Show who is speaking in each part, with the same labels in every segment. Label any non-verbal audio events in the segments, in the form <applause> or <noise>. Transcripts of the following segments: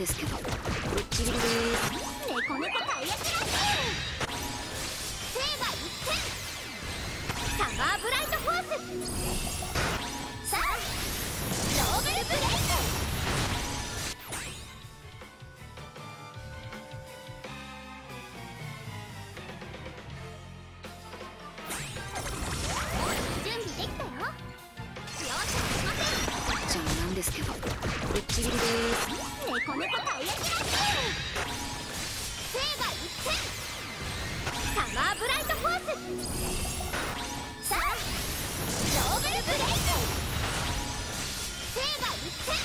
Speaker 1: ですけど。ぶっちぎりです
Speaker 2: 猫猫たい焼きラッシュセーバー一点サマーブライトフォースさあローベルブレイク。できたよ容赦しません
Speaker 1: 邪魔なんですけどぶっちぎりです
Speaker 2: 猫猫たい焼きラッシュセーバー一点サマーブライトフォースさあローベルブレイクセーバー一点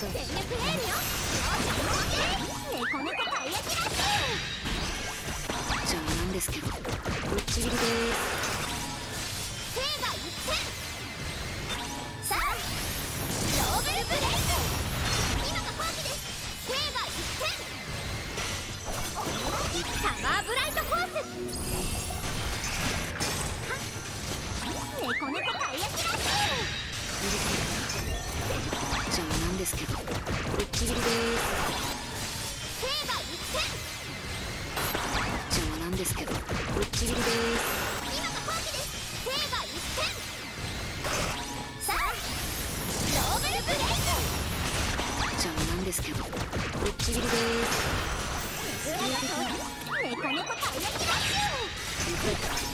Speaker 2: 全力エールよ猫猫たい焼きラッシ
Speaker 1: 邪魔なんですけどぶっちぎりです。ぶっちぎりです
Speaker 2: ュセーバー一点
Speaker 1: 邪魔なんですけどぶっちぎりです
Speaker 2: 今が放棄ですセーバー一点さあローベル
Speaker 1: ですけどぶっちぎりです
Speaker 2: 猫猫たい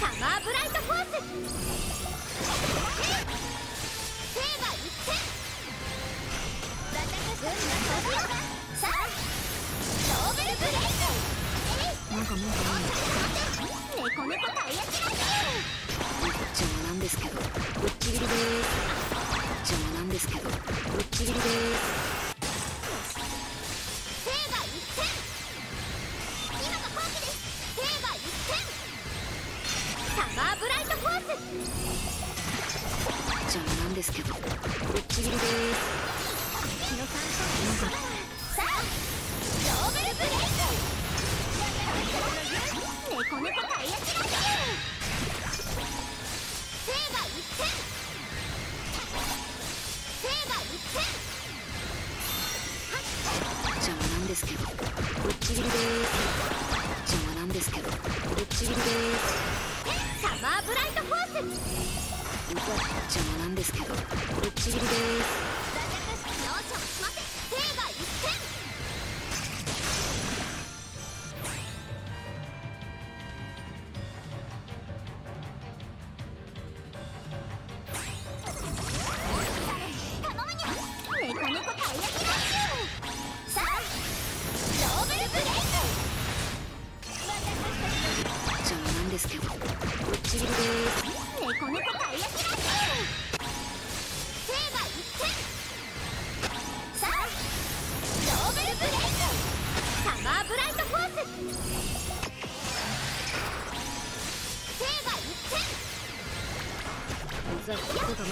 Speaker 2: マーブライトフォース。セーバー一点さあローベルブレイク。猫猫たい焼きラッス
Speaker 1: 邪魔なんですけど。ぶっちぎりです
Speaker 2: 日の参考さあローベルブレイク猫猫たい焼きラッシュセーバー一点セーバー一点
Speaker 1: 邪魔なんですけど。ぶっちぎりです邪魔なんですけど。ぶっちぎりです
Speaker 2: サマーブライトフォース
Speaker 1: 邪魔なんですけどぶっちぎりです。ざっことが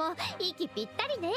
Speaker 1: ま
Speaker 2: って息ぴったりね。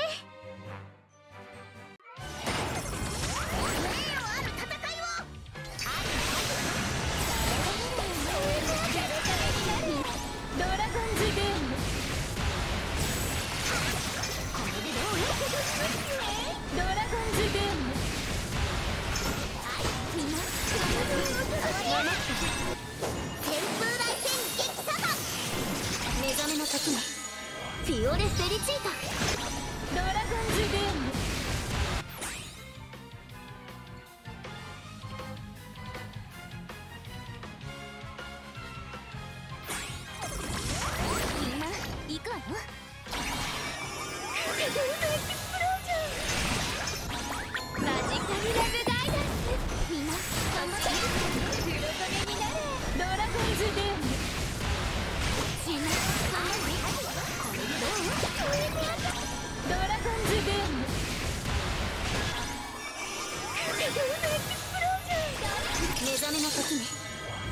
Speaker 2: 覚めの時に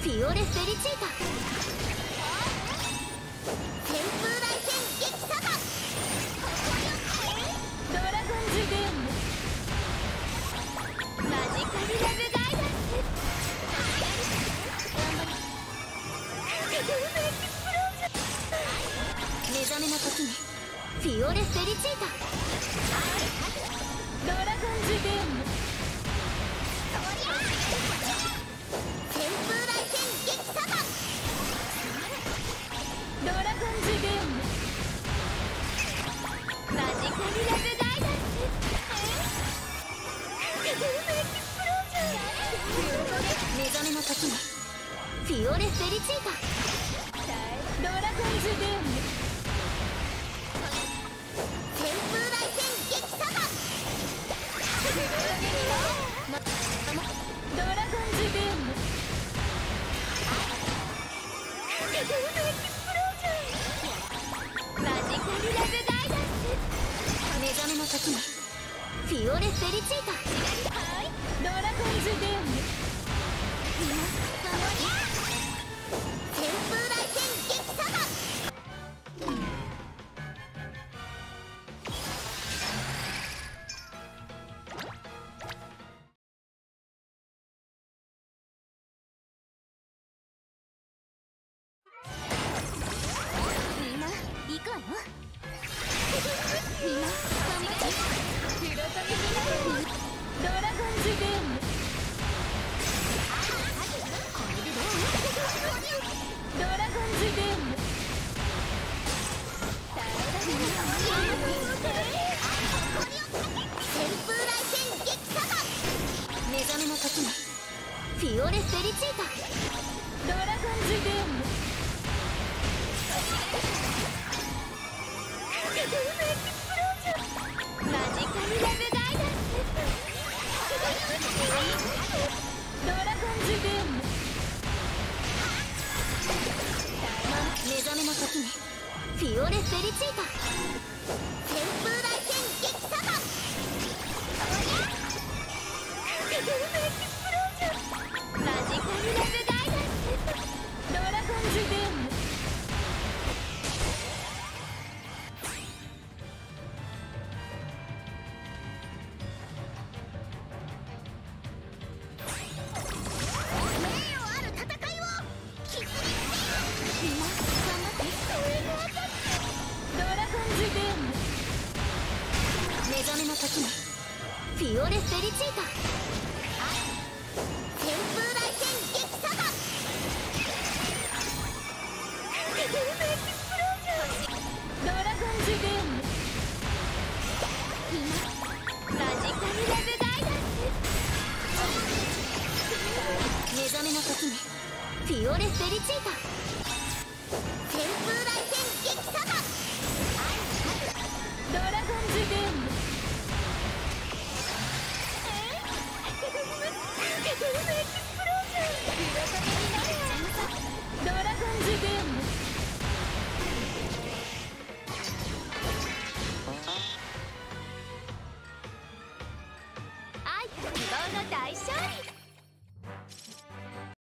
Speaker 2: フィオレ・フェリチータ。
Speaker 3: 旋風雷戦激サバ
Speaker 2: ドラゴンズゲーム。
Speaker 3: マジカルラブガイダンス。
Speaker 4: 目覚めの時に。フィオレ・フェリチータ。
Speaker 2: ドラゴンズゲーム。
Speaker 4: 時にフィオレ・フェリチータ。
Speaker 2: ドラゴンズゲーム
Speaker 3: ス旋風雷戦激サバ。
Speaker 2: ドラゴンズゲーム
Speaker 3: マジカルラブガイダンス。
Speaker 4: 目覚めの時にフィオレ・フェリチータ。
Speaker 3: はい。
Speaker 2: ドラゴンズゲーム。ドラゴンズゲーム
Speaker 4: の時にフィオレ・フェリチータ。時にフィオレ・フェリチータ。
Speaker 3: 旋風雷戦激サバ
Speaker 2: ドラゴンズゲーム今
Speaker 3: マジカルラブガイダンス
Speaker 4: 目覚めの時にフィオレ・フェリチータ
Speaker 3: doing <laughs>